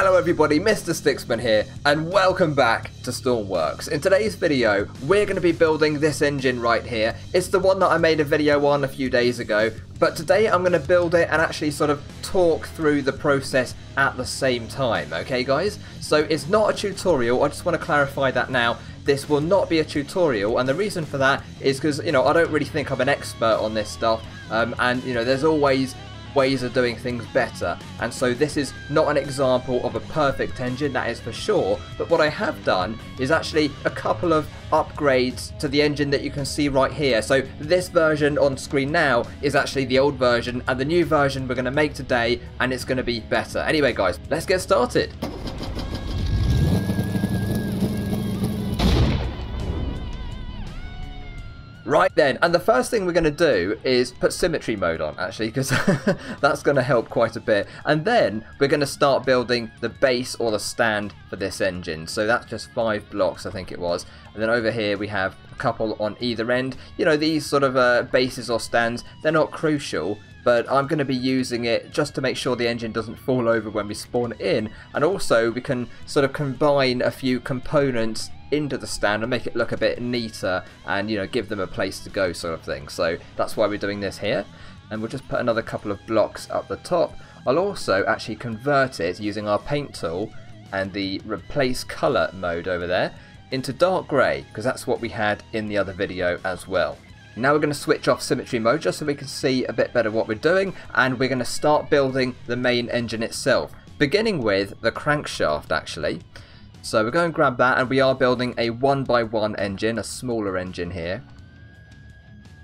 Hello everybody, Mr. Sticksman here, and welcome back to Stormworks. In today's video, we're going to be building this engine right here. It's the one that I made a video on a few days ago, but today I'm going to build it and actually sort of talk through the process at the same time, okay guys? So it's not a tutorial, I just want to clarify that now. This will not be a tutorial, and the reason for that is because, you know, I don't really think I'm an expert on this stuff, um, and, you know, there's always ways of doing things better. And so this is not an example of a perfect engine, that is for sure. But what I have done is actually a couple of upgrades to the engine that you can see right here. So this version on screen now is actually the old version and the new version we're going to make today and it's going to be better. Anyway guys, let's get started. Right then, and the first thing we're going to do is put symmetry mode on, actually, because that's going to help quite a bit. And then we're going to start building the base or the stand for this engine. So that's just five blocks, I think it was. And then over here we have a couple on either end. You know, these sort of uh, bases or stands, they're not crucial, but I'm going to be using it just to make sure the engine doesn't fall over when we spawn in and also we can sort of combine a few components into the stand and make it look a bit neater and you know give them a place to go sort of thing. So that's why we're doing this here. And we'll just put another couple of blocks up the top. I'll also actually convert it using our paint tool and the replace color mode over there into dark grey because that's what we had in the other video as well. Now we're going to switch off symmetry mode just so we can see a bit better what we're doing and we're going to start building the main engine itself beginning with the crankshaft actually so we're going to grab that and we are building a one by one engine, a smaller engine here.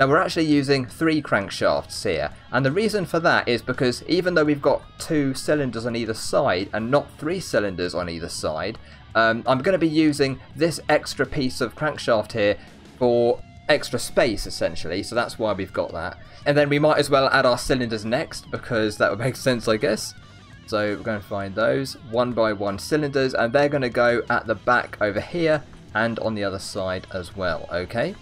Now we're actually using three crankshafts here and the reason for that is because even though we've got two cylinders on either side and not three cylinders on either side um, I'm going to be using this extra piece of crankshaft here for extra space essentially so that's why we've got that and then we might as well add our cylinders next because that would make sense I guess so we're going to find those one by one cylinders and they're going to go at the back over here and on the other side as well, okay?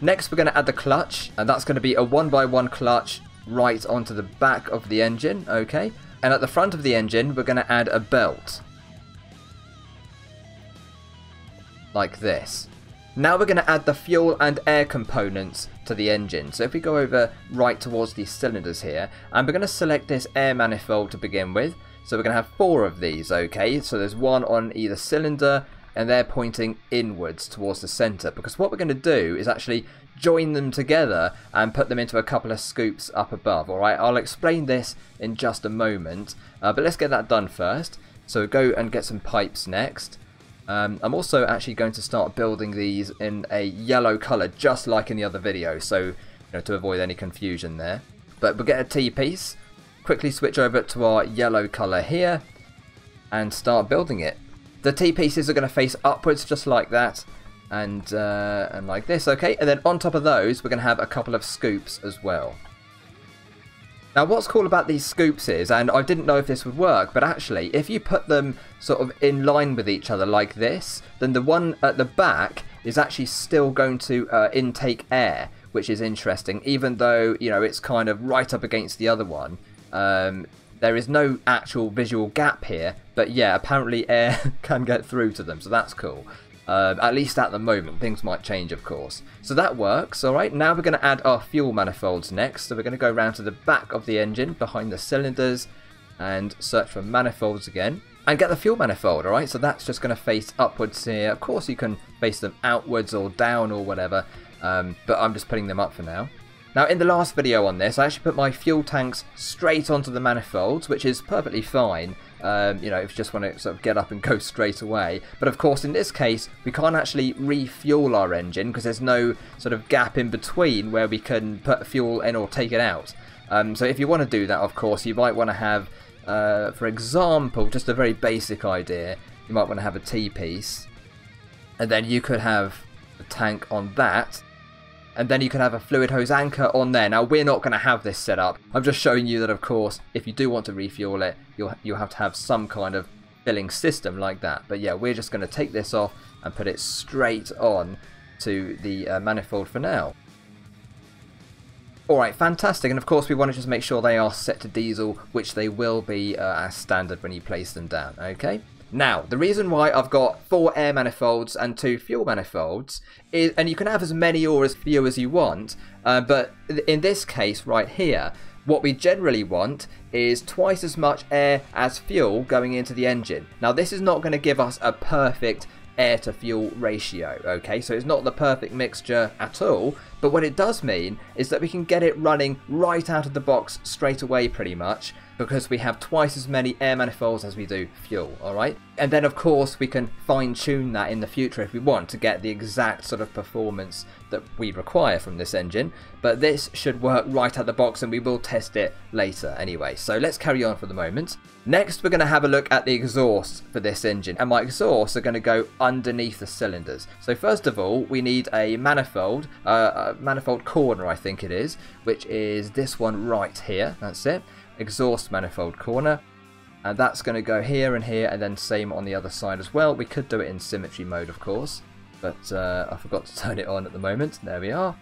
Next we're going to add the clutch and that's going to be a one by one clutch right onto the back of the engine, okay? And at the front of the engine we're going to add a belt. Like this. Now we're going to add the fuel and air components to the engine. So if we go over right towards these cylinders here, and we're going to select this air manifold to begin with. So we're going to have four of these, okay? So there's one on either cylinder, and they're pointing inwards towards the center. Because what we're going to do is actually join them together and put them into a couple of scoops up above, alright? I'll explain this in just a moment, uh, but let's get that done first. So go and get some pipes next. Um, I'm also actually going to start building these in a yellow colour, just like in the other video, so you know, to avoid any confusion there. But we'll get a T-piece, quickly switch over to our yellow colour here, and start building it. The T-pieces are going to face upwards just like that, and, uh, and like this, okay? And then on top of those, we're going to have a couple of scoops as well. Now what's cool about these scoops is, and I didn't know if this would work, but actually if you put them sort of in line with each other like this, then the one at the back is actually still going to uh, intake air, which is interesting, even though, you know, it's kind of right up against the other one. Um, there is no actual visual gap here, but yeah, apparently air can get through to them, so that's cool. Uh, at least at the moment, things might change of course. So that works, alright. Now we're going to add our fuel manifolds next. So we're going to go around to the back of the engine, behind the cylinders, and search for manifolds again. And get the fuel manifold, alright? So that's just going to face upwards here. Of course you can face them outwards or down or whatever, um, but I'm just putting them up for now. Now in the last video on this, I actually put my fuel tanks straight onto the manifolds, which is perfectly fine. Um, you know, if you just want to sort of get up and go straight away. But of course, in this case, we can't actually refuel our engine because there's no sort of gap in between where we can put fuel in or take it out. Um, so if you want to do that, of course, you might want to have, uh, for example, just a very basic idea, you might want to have a T-piece, and then you could have a tank on that, and then you can have a fluid hose anchor on there. Now we're not going to have this set up. I'm just showing you that of course if you do want to refuel it you'll, you'll have to have some kind of filling system like that. But yeah we're just going to take this off and put it straight on to the uh, manifold for now. Alright, fantastic. And of course we want to just make sure they are set to diesel, which they will be uh, as standard when you place them down, okay? Now, the reason why I've got four air manifolds and two fuel manifolds is, and you can have as many or as few as you want, uh, but in this case right here, what we generally want is twice as much air as fuel going into the engine. Now, this is not going to give us a perfect air to fuel ratio, okay? So it's not the perfect mixture at all, but what it does mean is that we can get it running right out of the box straight away pretty much, because we have twice as many air manifolds as we do fuel, alright? And then of course we can fine tune that in the future if we want to get the exact sort of performance that we require from this engine, but this should work right out of the box and we will test it later anyway. So let's carry on for the moment. Next we're going to have a look at the exhaust for this engine and my exhausts are going to go underneath the cylinders. So first of all we need a manifold, uh, manifold corner I think it is, which is this one right here, that's it exhaust manifold corner and that's going to go here and here and then same on the other side as well. We could do it in symmetry mode of course but uh, I forgot to turn it on at the moment. There we are.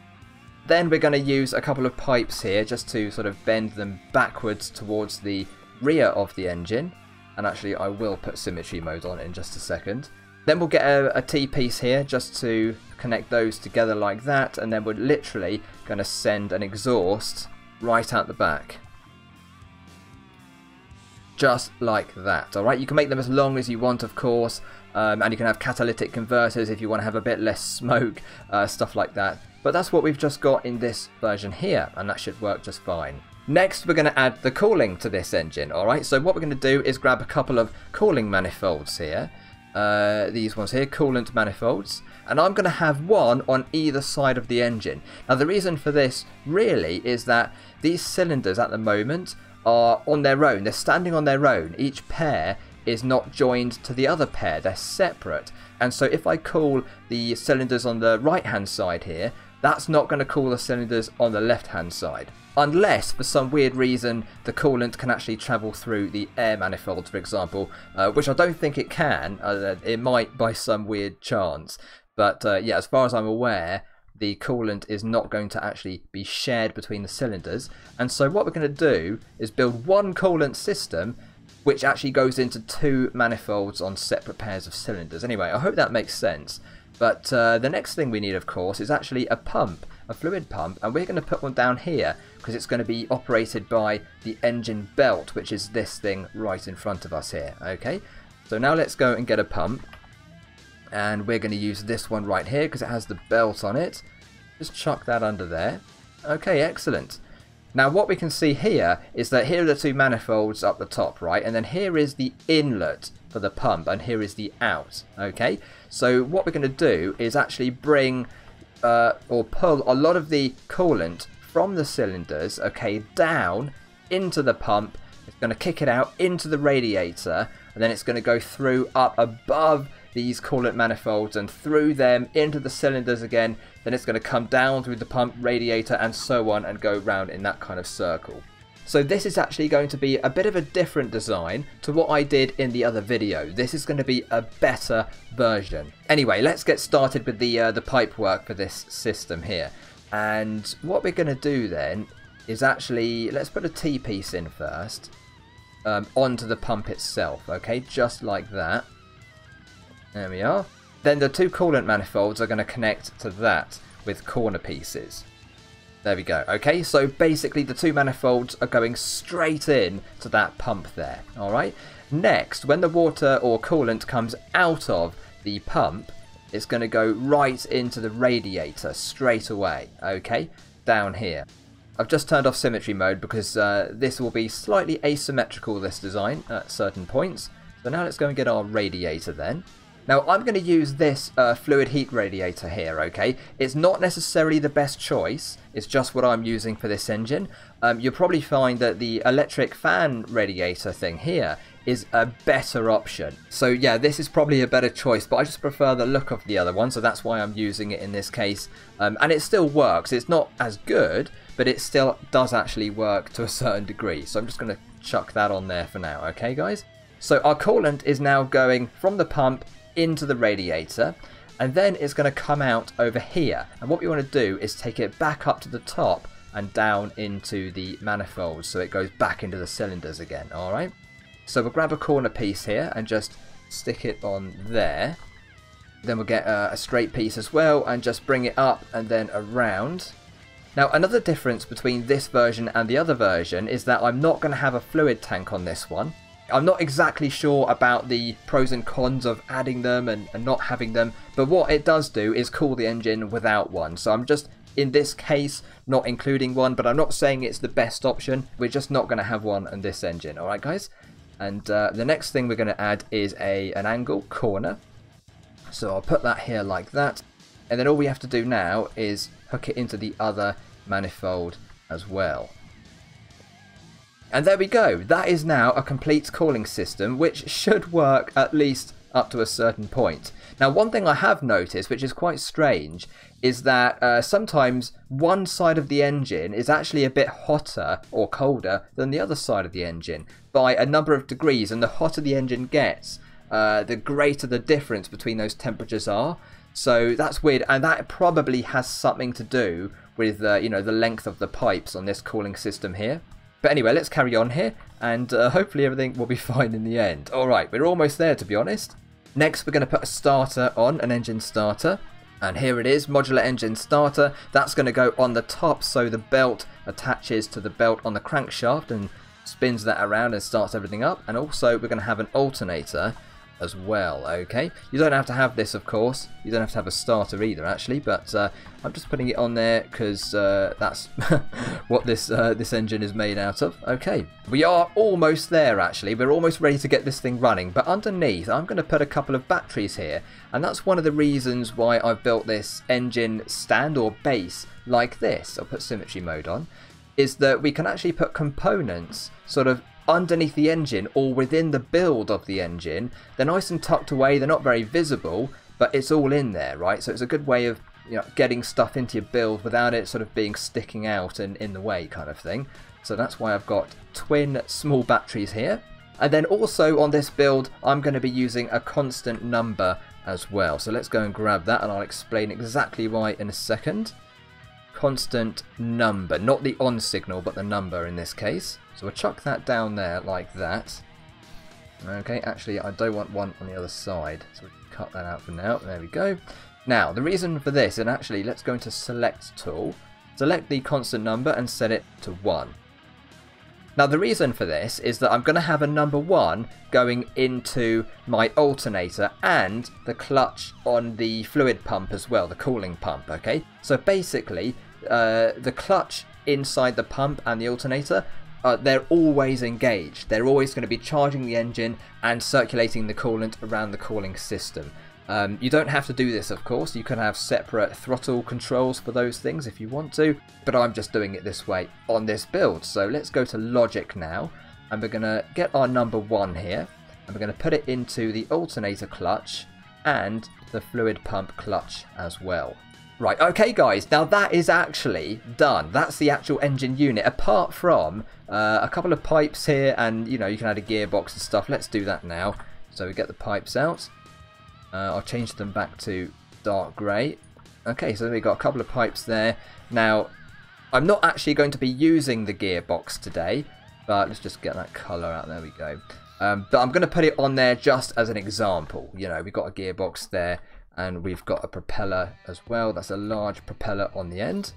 Then we're going to use a couple of pipes here just to sort of bend them backwards towards the rear of the engine and actually I will put symmetry mode on in just a second. Then we'll get a a T-piece here just to connect those together like that and then we're literally going to send an exhaust right out the back just like that. All right, you can make them as long as you want, of course, um, and you can have catalytic converters if you want to have a bit less smoke, uh, stuff like that. But that's what we've just got in this version here, and that should work just fine. Next, we're going to add the cooling to this engine, alright? So what we're going to do is grab a couple of cooling manifolds here. Uh, these ones here, coolant manifolds. And I'm going to have one on either side of the engine. Now, the reason for this, really, is that these cylinders at the moment are on their own. They're standing on their own. Each pair is not joined to the other pair. They're separate. And so if I call the cylinders on the right hand side here, that's not going to cool the cylinders on the left hand side. Unless, for some weird reason, the coolant can actually travel through the air manifold, for example, uh, which I don't think it can. Uh, it might by some weird chance. But uh, yeah, as far as I'm aware, the coolant is not going to actually be shared between the cylinders. And so what we're going to do is build one coolant system which actually goes into two manifolds on separate pairs of cylinders. Anyway, I hope that makes sense. But uh, the next thing we need, of course, is actually a pump, a fluid pump, and we're going to put one down here because it's going to be operated by the engine belt, which is this thing right in front of us here. Okay, so now let's go and get a pump and we're going to use this one right here because it has the belt on it. Just chuck that under there. Okay, excellent. Now what we can see here is that here are the two manifolds up the top, right? And then here is the inlet for the pump and here is the out, okay? So what we're going to do is actually bring uh, or pull a lot of the coolant from the cylinders, okay, down into the pump. It's going to kick it out into the radiator and then it's going to go through up above these coolant manifolds and through them into the cylinders again. Then it's going to come down through the pump radiator and so on and go round in that kind of circle. So this is actually going to be a bit of a different design to what I did in the other video. This is going to be a better version. Anyway, let's get started with the, uh, the pipe work for this system here. And what we're going to do then is actually, let's put a T-piece in first um, onto the pump itself, okay, just like that. There we are. Then the two coolant manifolds are going to connect to that with corner pieces. There we go. Okay, so basically the two manifolds are going straight in to that pump there. Alright. Next, when the water or coolant comes out of the pump, it's going to go right into the radiator straight away. Okay, down here. I've just turned off symmetry mode because uh, this will be slightly asymmetrical, this design, at certain points. So now let's go and get our radiator then. Now I'm going to use this uh, fluid heat radiator here, okay? It's not necessarily the best choice, it's just what I'm using for this engine. Um, you'll probably find that the electric fan radiator thing here is a better option. So yeah, this is probably a better choice, but I just prefer the look of the other one, so that's why I'm using it in this case. Um, and it still works, it's not as good, but it still does actually work to a certain degree. So I'm just going to chuck that on there for now, okay guys? So our coolant is now going from the pump into the radiator and then it's going to come out over here and what we want to do is take it back up to the top and down into the manifold so it goes back into the cylinders again, alright? So we'll grab a corner piece here and just stick it on there. Then we'll get a, a straight piece as well and just bring it up and then around. Now another difference between this version and the other version is that I'm not going to have a fluid tank on this one. I'm not exactly sure about the pros and cons of adding them and, and, not having them, but what it does do is cool the engine without one. So I'm just, in this case, not including one, but I'm not saying it's the best option. We're just not going to have one on this engine, alright guys? And uh, the next thing we're going to add is a an angle corner. So I'll put that here like that. And then all we have to do now is hook it into the other manifold as well. And there we go, that is now a complete cooling system which should work at least up to a certain point. Now one thing I have noticed which is quite strange is that uh, sometimes one side of the engine is actually a bit hotter or colder than the other side of the engine by a number of degrees and the hotter the engine gets uh, the greater the difference between those temperatures are. So that's weird and that probably has something to do with uh, you know the length of the pipes on this cooling system here. But anyway, let's carry on here, and uh, hopefully everything will be fine in the end. Alright, we're almost there to be honest. Next, we're going to put a starter on, an engine starter. And here it is, modular engine starter. That's going to go on the top, so the belt attaches to the belt on the crankshaft and spins that around and starts everything up. And also, we're going to have an alternator as well, okay? You don't have to have this, of course. You don't have to have a starter either, actually, but uh, I'm just putting it on there because uh, that's what this uh, this engine is made out of. Okay, we are almost there, actually. We're almost ready to get this thing running, but underneath, I'm going to put a couple of batteries here, and that's one of the reasons why I've built this engine stand or base like this. I'll put symmetry mode on is that we can actually put components sort of underneath the engine or within the build of the engine. They're nice and tucked away, they're not very visible, but it's all in there, right? So it's a good way of you know, getting stuff into your build without it sort of being sticking out and in the way kind of thing. So that's why I've got twin small batteries here. And then also on this build, I'm going to be using a constant number as well. So let's go and grab that and I'll explain exactly why in a second. Constant number, not the on signal, but the number in this case. So we'll chuck that down there like that. Okay, actually I don't want one on the other side, so we can cut that out for now. There we go. Now, the reason for this, and actually let's go into Select Tool, select the constant number and set it to 1. Now the reason for this is that I'm going to have a number 1 going into my alternator and the clutch on the fluid pump as well, the cooling pump, okay? So basically, uh, the clutch inside the pump and the alternator uh, they're always engaged. They're always going to be charging the engine and circulating the coolant around the cooling system. Um, you don't have to do this, of course. You can have separate throttle controls for those things if you want to, but I'm just doing it this way on this build. So let's go to Logic now, and we're going to get our number one here, and we're going to put it into the alternator clutch and the fluid pump clutch as well. Right, okay guys, now that is actually done. That's the actual engine unit, apart from uh, a couple of pipes here, and you know, you can add a gearbox and stuff. Let's do that now. So we get the pipes out. Uh, I'll change them back to dark grey. Okay, so we've got a couple of pipes there. Now, I'm not actually going to be using the gearbox today, but let's just get that colour out. There we go. Um, but I'm going to put it on there just as an example. You know, we've got a gearbox there and we've got a propeller as well. That's a large propeller on the end.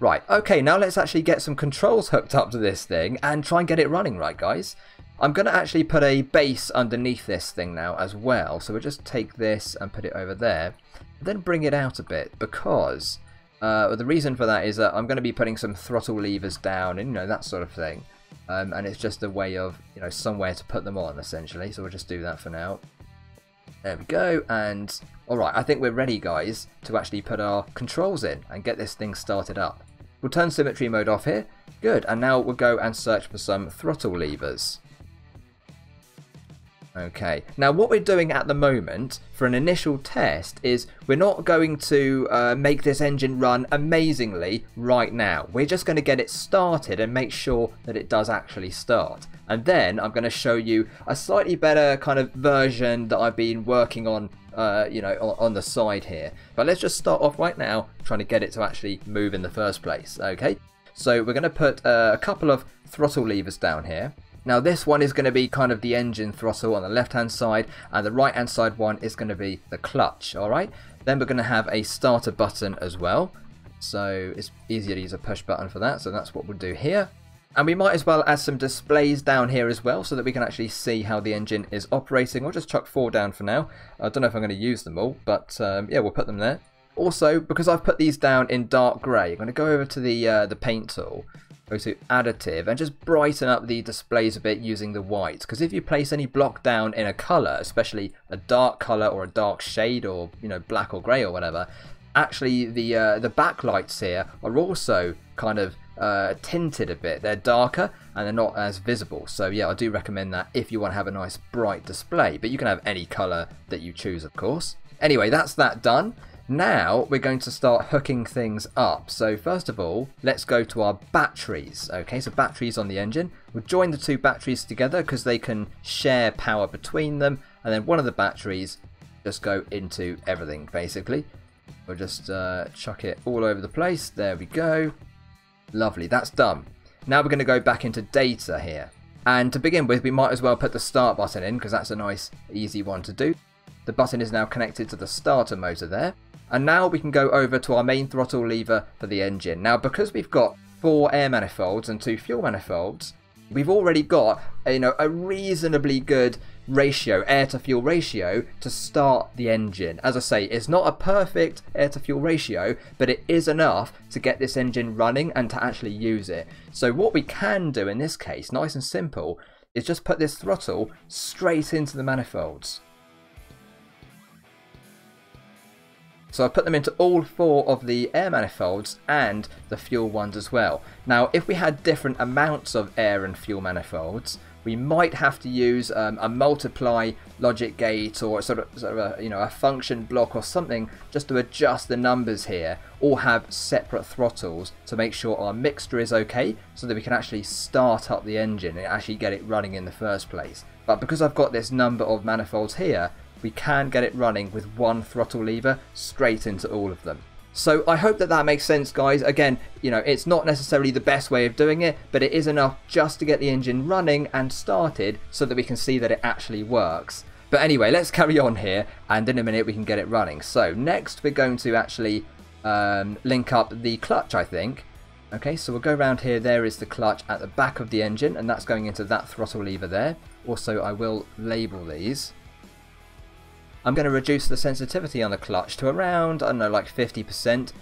Right, okay, now let's actually get some controls hooked up to this thing and try and get it running right, guys. I'm going to actually put a base underneath this thing now as well. So we'll just take this and put it over there. Then bring it out a bit because uh, the reason for that is that I'm going to be putting some throttle levers down and, you know, that sort of thing. Um, and it's just a way of, you know, somewhere to put them on essentially. So we'll just do that for now. There we go, and alright, I think we're ready guys to actually put our controls in and get this thing started up. We'll turn symmetry mode off here, good, and now we'll go and search for some throttle levers. Okay, now what we're doing at the moment for an initial test is we're not going to uh, make this engine run amazingly right now. We're just going to get it started and make sure that it does actually start. And then I'm going to show you a slightly better kind of version that I've been working on uh, you know, on, on, the side here. But let's just start off right now trying to get it to actually move in the first place, okay? So we're going to put uh, a couple of throttle levers down here. Now this one is going to be kind of the engine throttle on the left hand side and the right hand side one is going to be the clutch, alright? Then we're going to have a starter button as well. So it's easier to use a push button for that, so that's what we'll do here. And we might as well add some displays down here as well so that we can actually see how the engine is operating. We'll just chuck four down for now. I don't know if I'm going to use them all, but um, yeah, we'll put them there. Also, because I've put these down in dark grey, I'm going to go over to the, uh, the paint tool, go to additive, and just brighten up the displays a bit using the white. Because if you place any block down in a colour, especially a dark colour or a dark shade or, you know, black or grey or whatever, actually the, uh, the backlights here are also kind of uh, tinted a bit. They're darker and they're not as visible. So yeah, I do recommend that if you want to have a nice bright display. But you can have any colour that you choose, of course. Anyway, that's that done. Now we're going to start hooking things up. So first of all, let's go to our batteries. Okay, so batteries on the engine. We'll join the two batteries together because they can share power between them. And then one of the batteries just go into everything, basically. We'll just uh, chuck it all over the place. There we go. Lovely, that's done. Now we're going to go back into data here. And to begin with, we might as well put the start button in because that's a nice, easy one to do. The button is now connected to the starter motor there. And now we can go over to our main throttle lever for the engine. Now, because we've got four air manifolds and two fuel manifolds, we've already got you know a reasonably good ratio, air to fuel ratio, to start the engine. As I say, it's not a perfect air to fuel ratio, but it is enough to get this engine running and to actually use it. So what we can do in this case, nice and simple, is just put this throttle straight into the manifolds. So I put them into all four of the air manifolds and the fuel ones as well. Now if we had different amounts of air and fuel manifolds, we might have to use um, a multiply logic gate or sort of, sort of a, you know a function block or something just to adjust the numbers here or have separate throttles to make sure our mixture is okay so that we can actually start up the engine and actually get it running in the first place. But because I've got this number of manifolds here, we can get it running with one throttle lever straight into all of them. So I hope that that makes sense, guys. Again, you know, it's not necessarily the best way of doing it, but it is enough just to get the engine running and started so that we can see that it actually works. But anyway, let's carry on here, and in a minute we can get it running. So next we're going to actually um, link up the clutch, I think. Okay, so we'll go around here. There is the clutch at the back of the engine, and that's going into that throttle lever there. Also, I will label these. I'm going to reduce the sensitivity on the clutch to around, I don't know, like 50%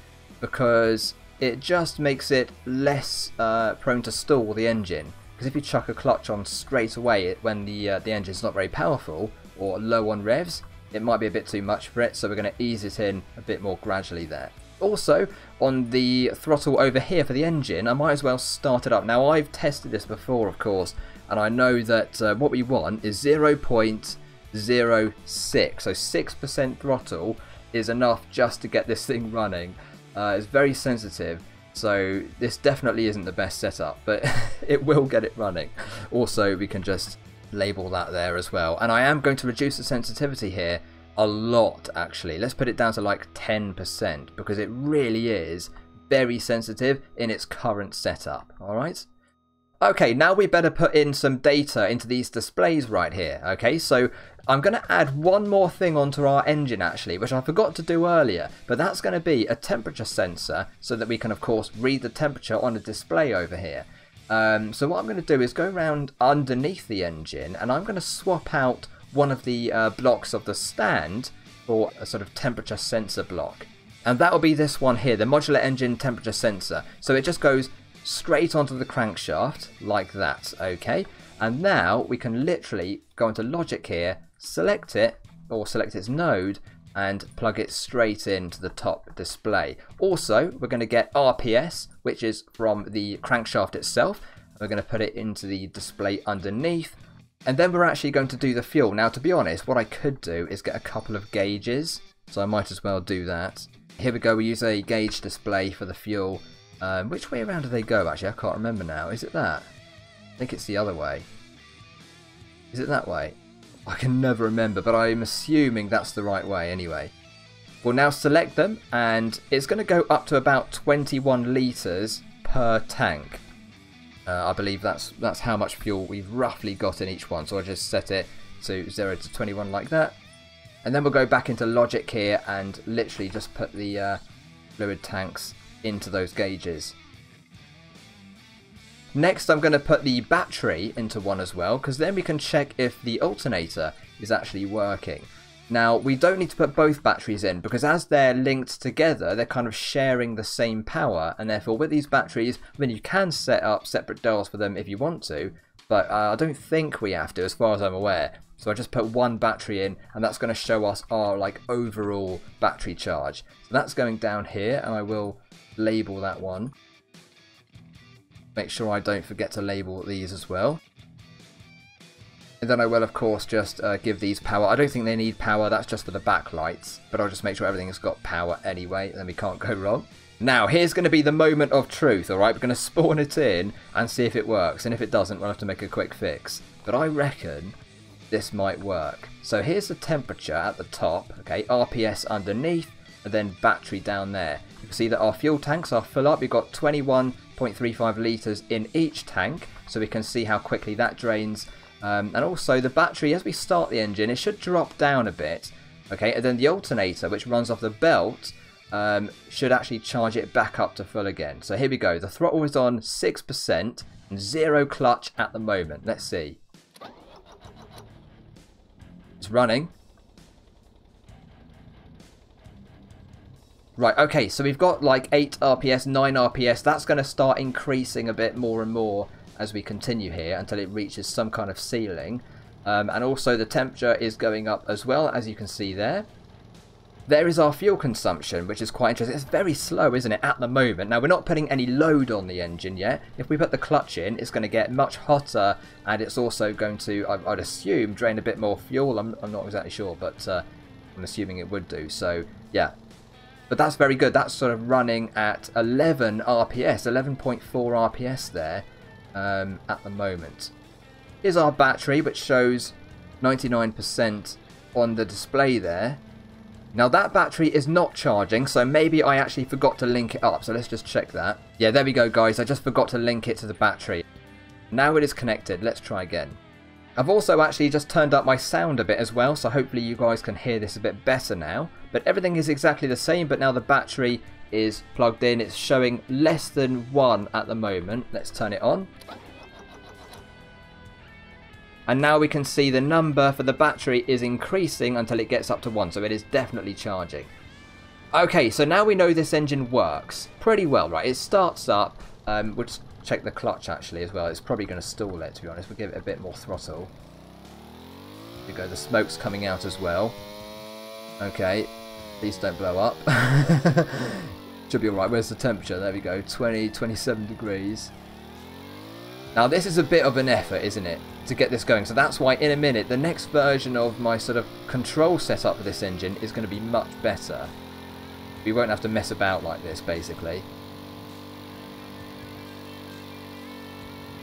because it just makes it less uh, prone to stall the engine. Because if you chuck a clutch on straight away it, when the, uh, the engine's not very powerful or low on revs, it might be a bit too much for it, so we're going to ease it in a bit more gradually there. Also, on the throttle over here for the engine, I might as well start it up. Now, I've tested this before, of course, and I know that uh, what we want is 0. 0.06. So 6% throttle is enough just to get this thing running. Uh, it's very sensitive. So this definitely isn't the best setup, but it will get it running. Also, we can just label that there as well. And I am going to reduce the sensitivity here a lot actually. Let's put it down to like 10% because it really is very sensitive in its current setup. Alright? Okay, now we better put in some data into these displays right here. Okay, so I'm going to add one more thing onto our engine actually, which I forgot to do earlier, but that's going to be a temperature sensor so that we can of course read the temperature on a display over here. Um, so what I'm going to do is go around underneath the engine and I'm going to swap out one of the uh, blocks of the stand for a sort of temperature sensor block. And that will be this one here, the modular engine temperature sensor. So it just goes straight onto the crankshaft like that, okay? And now we can literally go into logic here, select it, or select its node, and plug it straight into the top display. Also, we're going to get RPS, which is from the crankshaft itself. We're going to put it into the display underneath. And then we're actually going to do the fuel. Now, to be honest, what I could do is get a couple of gauges. So I might as well do that. Here we go, we use a gauge display for the fuel. Um, which way around do they go, actually? I can't remember now. Is it that? I think it's the other way. Is it that way? I can never remember, but I'm assuming that's the right way anyway. We'll now select them, and it's going to go up to about 21 litres per tank. Uh, I believe that's that's how much fuel we've roughly got in each one. So I just set it to 0 to 21 like that. And then we'll go back into logic here and literally just put the uh, fluid tanks into those gauges. Next I'm going to put the battery into one as well because then we can check if the alternator is actually working. Now we don't need to put both batteries in because as they're linked together they're kind of sharing the same power and therefore with these batteries I mean you can set up separate dials for them if you want to but uh, I don't think we have to as far as I'm aware. So I just put one battery in and that's going to show us our like overall battery charge. So that's going down here and I will label that one. Make sure I don't forget to label these as well. And then I will of course just uh, give these power. I don't think they need power, that's just for the backlights. But I'll just make sure everything's got power anyway, then we can't go wrong. Now, here's going to be the moment of truth, alright? We're going to spawn it in and see if it works. And if it doesn't, we'll have to make a quick fix. But I reckon this might work. So here's the temperature at the top, okay? RPS underneath, and then battery down there. You can see that our fuel tanks are full up. We've got 21.35 litres in each tank, so we can see how quickly that drains. Um, and also the battery, as we start the engine, it should drop down a bit. Okay, and then the alternator, which runs off the belt, um, should actually charge it back up to full again. So here we go. The throttle is on 6% and zero clutch at the moment. Let's see. It's running. Right, okay, so we've got like 8 RPS, 9 RPS. That's going to start increasing a bit more and more as we continue here until it reaches some kind of ceiling. Um, and also the temperature is going up as well, as you can see there. There is our fuel consumption, which is quite interesting. It's very slow, isn't it, at the moment? Now, we're not putting any load on the engine yet. If we put the clutch in, it's going to get much hotter, and it's also going to, I, would assume, drain a bit more fuel. I'm, I'm not exactly sure, but uh, I'm assuming it would do. So, yeah. But that's very good. That's sort of running at 11 RPS, 11.4 RPS there um, at the moment. Here's our battery, which shows 99% on the display there. Now that battery is not charging, so maybe I actually forgot to link it up. So let's just check that. Yeah, there we go, guys. I just forgot to link it to the battery. Now it is connected. Let's try again. I've also actually just turned up my sound a bit as well, so hopefully you guys can hear this a bit better now. But everything is exactly the same, but now the battery is plugged in. It's showing less than one at the moment. Let's turn it on. And now we can see the number for the battery is increasing until it gets up to 1, so it is definitely charging. Okay, so now we know this engine works pretty well, right? It starts up. Um, we'll just check the clutch actually as well. It's probably going to stall it, to be honest. We'll give it a bit more throttle. Here we go, the smoke's coming out as well. Okay, please don't blow up. Should be alright. Where's the temperature? There we go, 20, 27 degrees. Now this is a bit of an effort, isn't it, to get this going. So that's why in a minute, the next version of my sort of control setup for this engine is going to be much better. We won't have to mess about like this, basically.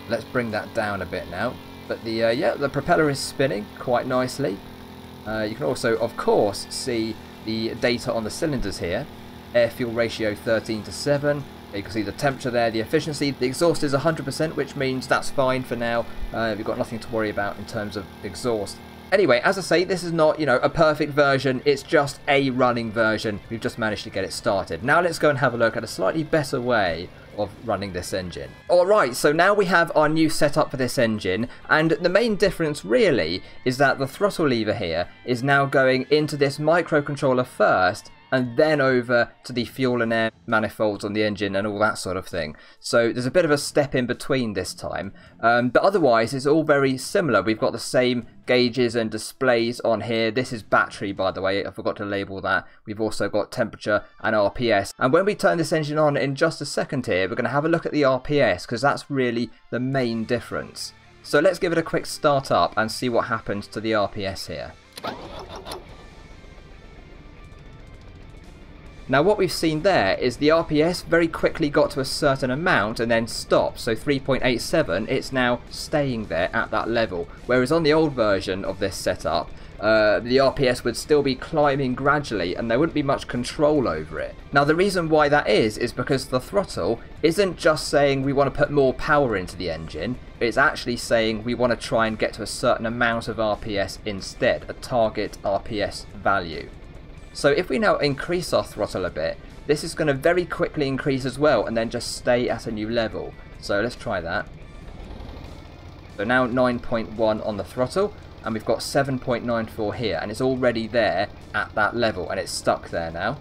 Let's bring that down a bit now. But the uh, yeah, the propeller is spinning quite nicely. Uh, you can also, of course, see the data on the cylinders here. Air fuel ratio 13 to 7, you can see the temperature there, the efficiency. The exhaust is 100%, which means that's fine for now. Uh, we've got nothing to worry about in terms of exhaust. Anyway, as I say, this is not, you know, a perfect version. It's just a running version. We've just managed to get it started. Now let's go and have a look at a slightly better way of running this engine. Alright, so now we have our new setup for this engine, and the main difference really is that the throttle lever here is now going into this microcontroller first, and then over to the fuel and air manifolds on the engine and all that sort of thing. So there's a bit of a step in between this time, um, but otherwise it's all very similar. We've got the same gauges and displays on here. This is battery, by the way. I forgot to label that. We've also got temperature and RPS. And when we turn this engine on in just a second here, we're going to have a look at the RPS because that's really the main difference. So let's give it a quick start up and see what happens to the RPS here. Now what we've seen there is the RPS very quickly got to a certain amount and then stopped. So 3.87, it's now staying there at that level. Whereas on the old version of this setup, uh, the RPS would still be climbing gradually and there wouldn't be much control over it. Now the reason why that is, is because the throttle isn't just saying we want to put more power into the engine, it's actually saying we want to try and get to a certain amount of RPS instead, a target RPS value. So if we now increase our throttle a bit, this is going to very quickly increase as well and then just stay at a new level. So let's try that. So now 9.1 on the throttle and we've got 7.94 here and it's already there at that level and it's stuck there now.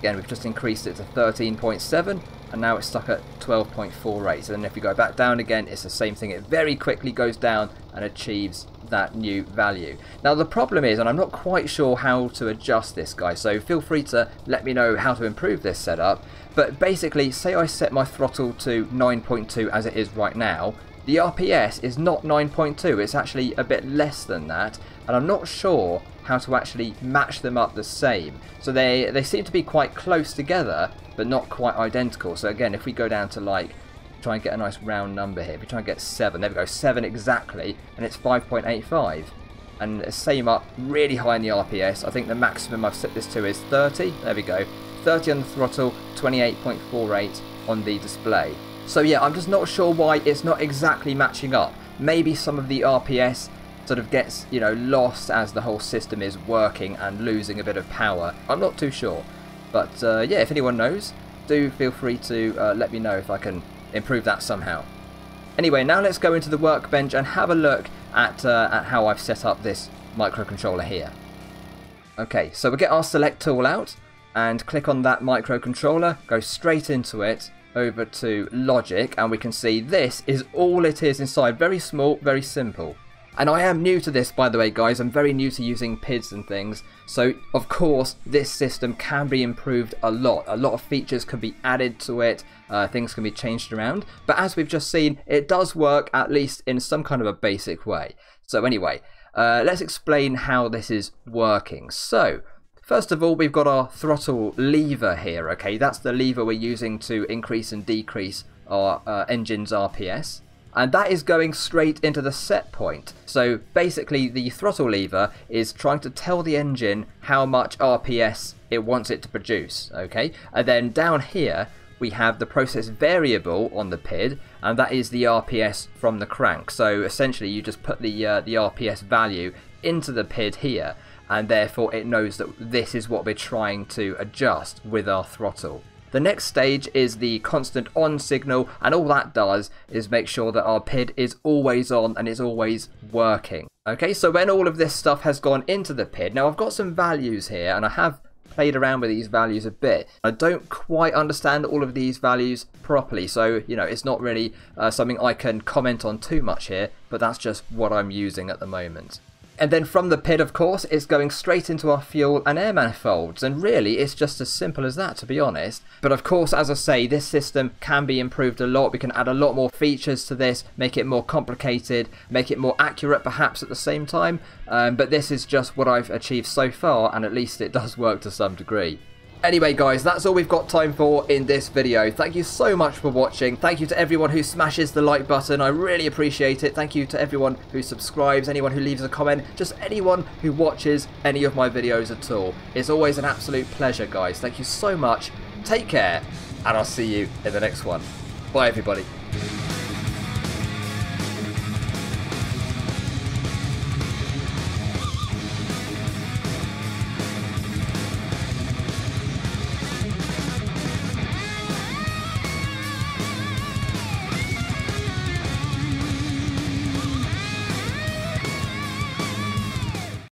Again we've just increased it to 13.7 and now it's stuck at 12.48 so then if we go back down again it's the same thing. It very quickly goes down and achieves that new value. Now the problem is and I'm not quite sure how to adjust this guy so feel free to let me know how to improve this setup. But basically say I set my throttle to 9.2 as it is right now. The RPS is not 9.2, it's actually a bit less than that, and I'm not sure how to actually match them up the same. So they, they seem to be quite close together, but not quite identical. So again, if we go down to like, try and get a nice round number here, if we try and get 7, there we go, 7 exactly, and it's 5.85. And same up, really high in the RPS, I think the maximum I've set this to is 30, there we go, 30 on the throttle, 28.48 on the display. So yeah, I'm just not sure why it's not exactly matching up. Maybe some of the RPS sort of gets, you know, lost as the whole system is working and losing a bit of power. I'm not too sure. But uh, yeah, if anyone knows, do feel free to uh, let me know if I can improve that somehow. Anyway, now let's go into the workbench and have a look at, uh, at how I've set up this microcontroller here. Okay, so we get our select tool out and click on that microcontroller, go straight into it, over to logic and we can see this is all it is inside. Very small, very simple. And I am new to this by the way guys, I'm very new to using PIDs and things, so of course this system can be improved a lot. A lot of features can be added to it, uh, things can be changed around, but as we've just seen, it does work at least in some kind of a basic way. So anyway, uh, let's explain how this is working. So, First of all, we've got our throttle lever here, okay? That's the lever we're using to increase and decrease our uh, engine's RPS. And that is going straight into the set point. So basically the throttle lever is trying to tell the engine how much RPS it wants it to produce, okay? And then down here, we have the process variable on the PID, and that is the RPS from the crank. So essentially, you just put the uh, the RPS value into the PID here, and therefore it knows that this is what we're trying to adjust with our throttle. The next stage is the constant on signal and all that does is make sure that our PID is always on and is always working. Okay, so when all of this stuff has gone into the PID, now I've got some values here and I have played around with these values a bit. I don't quite understand all of these values properly, so you know it's not really uh, something I can comment on too much here, but that's just what I'm using at the moment. And then from the PID, of course, it's going straight into our fuel and air manifolds. And really, it's just as simple as that, to be honest. But of course, as I say, this system can be improved a lot. We can add a lot more features to this, make it more complicated, make it more accurate perhaps at the same time. Um, but this is just what I've achieved so far, and at least it does work to some degree. Anyway guys, that's all we've got time for in this video. Thank you so much for watching. Thank you to everyone who smashes the like button. I really appreciate it. Thank you to everyone who subscribes, anyone who leaves a comment, just anyone who watches any of my videos at all. It's always an absolute pleasure guys. Thank you so much. Take care and I'll see you in the next one. Bye everybody.